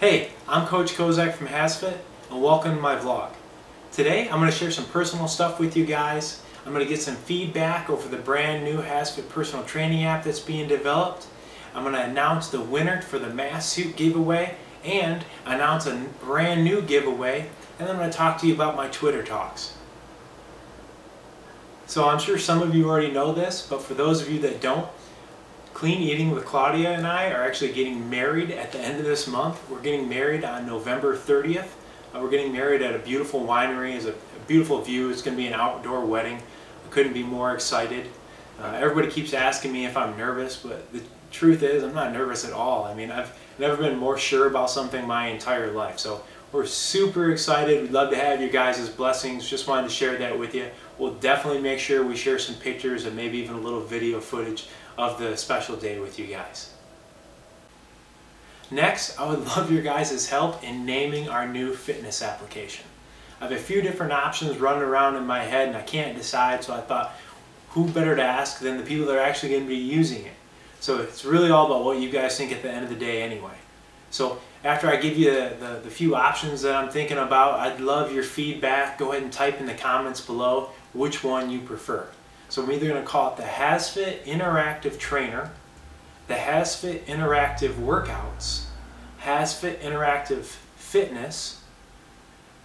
Hey, I'm Coach Kozak from HasFit and welcome to my vlog. Today I'm going to share some personal stuff with you guys. I'm going to get some feedback over the brand new HasFit personal training app that's being developed. I'm going to announce the winner for the mass suit giveaway and announce a brand new giveaway and I'm going to talk to you about my Twitter talks. So I'm sure some of you already know this, but for those of you that don't, Clean Eating with Claudia and I are actually getting married at the end of this month. We're getting married on November 30th. Uh, we're getting married at a beautiful winery. It's a, a beautiful view. It's going to be an outdoor wedding. I couldn't be more excited. Uh, everybody keeps asking me if I'm nervous, but the truth is I'm not nervous at all. I mean, I've never been more sure about something my entire life. So we're super excited. We'd love to have you guys' blessings. Just wanted to share that with you. We'll definitely make sure we share some pictures and maybe even a little video footage of the special day with you guys. Next, I would love your guys' help in naming our new fitness application. I have a few different options running around in my head and I can't decide, so I thought, who better to ask than the people that are actually going to be using it. So it's really all about what you guys think at the end of the day anyway. So after I give you the, the, the, few options that I'm thinking about, I'd love your feedback. Go ahead and type in the comments below which one you prefer. So I'm either going to call it the HasFit Interactive Trainer, the HasFit Interactive Workouts, HasFit Interactive Fitness,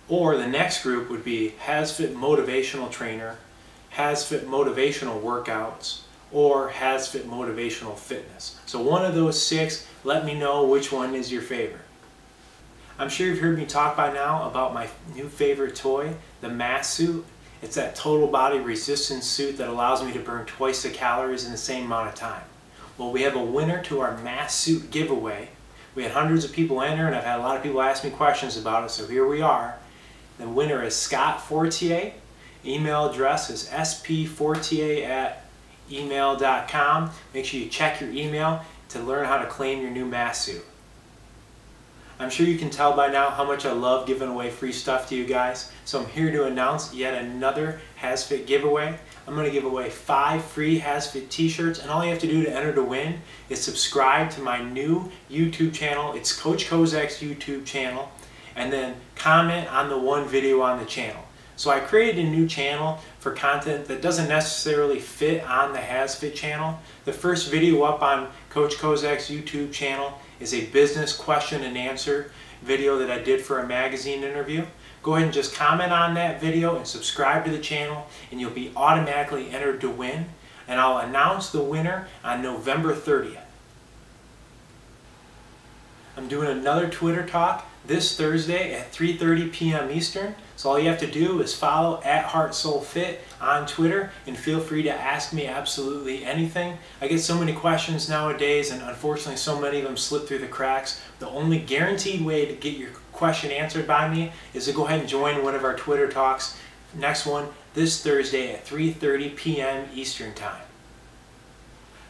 or the next group would be HasFit Motivational Trainer, HasFit Motivational Workouts, or HasFit Motivational Fitness. So one of those six, let me know which one is your favorite. I'm sure you've heard me talk by now about my new favorite toy, the Mass Suit. It's that total body resistance suit that allows me to burn twice the calories in the same amount of time. Well, we have a winner to our mass suit giveaway. We had hundreds of people enter and I've had a lot of people ask me questions about it, so here we are. The winner is Scott Fortier. Email address is spfortier at email.com. Make sure you check your email to learn how to claim your new mass suit. I'm sure you can tell by now how much I love giving away free stuff to you guys. So I'm here to announce yet another HasFit giveaway. I'm going to give away five free HasFit t-shirts and all you have to do to enter to win is subscribe to my new YouTube channel. It's Coach Kozak's YouTube channel and then comment on the one video on the channel. So I created a new channel for content that doesn't necessarily fit on the HasFit channel. The first video up on Coach Kozak's YouTube channel is a business question and answer video that I did for a magazine interview. Go ahead and just comment on that video and subscribe to the channel and you'll be automatically entered to win. And I'll announce the winner on November 30th. I'm doing another Twitter talk this Thursday at 3.30 p.m. Eastern. So all you have to do is follow at HeartSoulFit on Twitter and feel free to ask me absolutely anything. I get so many questions nowadays and unfortunately so many of them slip through the cracks. The only guaranteed way to get your question answered by me is to go ahead and join one of our Twitter talks. Next one this Thursday at 3.30 p.m. Eastern Time.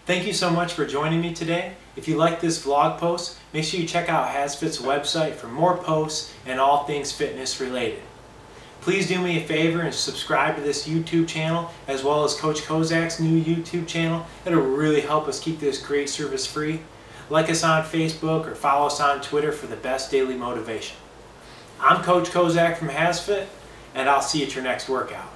Thank you so much for joining me today. If you like this vlog post, make sure you check out HasFit's website for more posts and all things fitness related. Please do me a favor and subscribe to this YouTube channel as well as Coach Kozak's new YouTube channel. It'll really help us keep this great service free. Like us on Facebook or follow us on Twitter for the best daily motivation. I'm Coach Kozak from HasFit and I'll see you at your next workout.